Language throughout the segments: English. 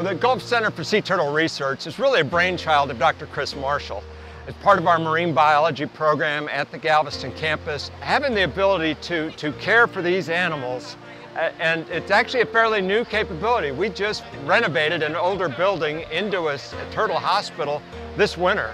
Well, the Gulf Center for Sea Turtle Research is really a brainchild of Dr. Chris Marshall. As part of our marine biology program at the Galveston campus, having the ability to, to care for these animals, and it's actually a fairly new capability. We just renovated an older building into a, a turtle hospital this winter.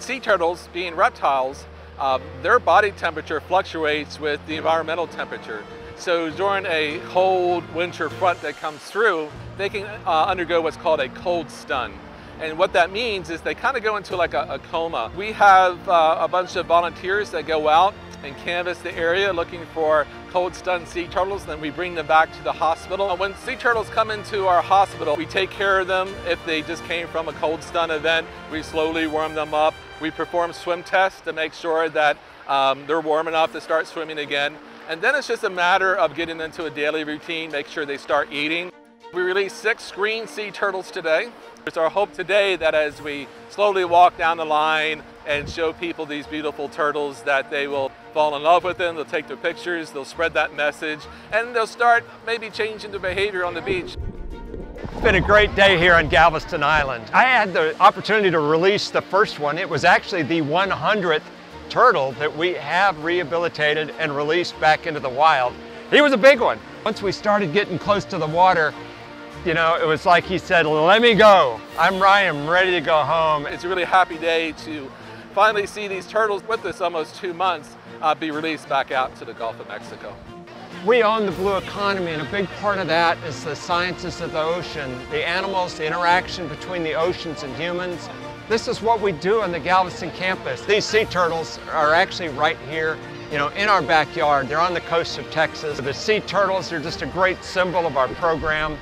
Sea turtles, being reptiles, uh, their body temperature fluctuates with the environmental temperature. So during a cold winter front that comes through, they can uh, undergo what's called a cold stun. And what that means is they kind of go into like a, a coma. We have uh, a bunch of volunteers that go out and canvass the area looking for cold stunned sea turtles. Then we bring them back to the hospital. When sea turtles come into our hospital, we take care of them. If they just came from a cold stun event, we slowly warm them up. We perform swim tests to make sure that um, they're warm enough to start swimming again. And then it's just a matter of getting into a daily routine, make sure they start eating. We released six green sea turtles today. It's our hope today that as we slowly walk down the line and show people these beautiful turtles that they will fall in love with them, they'll take their pictures, they'll spread that message, and they'll start maybe changing their behavior on the beach. It's been a great day here on Galveston Island. I had the opportunity to release the first one. It was actually the 100th turtle that we have rehabilitated and released back into the wild. He was a big one. Once we started getting close to the water, you know, it was like he said, let me go. I'm Ryan, I'm ready to go home. It's a really happy day to finally see these turtles with us almost two months uh, be released back out to the Gulf of Mexico. We own the blue economy and a big part of that is the sciences of the ocean, the animals, the interaction between the oceans and humans, this is what we do on the Galveston campus. These sea turtles are actually right here, you know, in our backyard. They're on the coast of Texas. The sea turtles are just a great symbol of our program.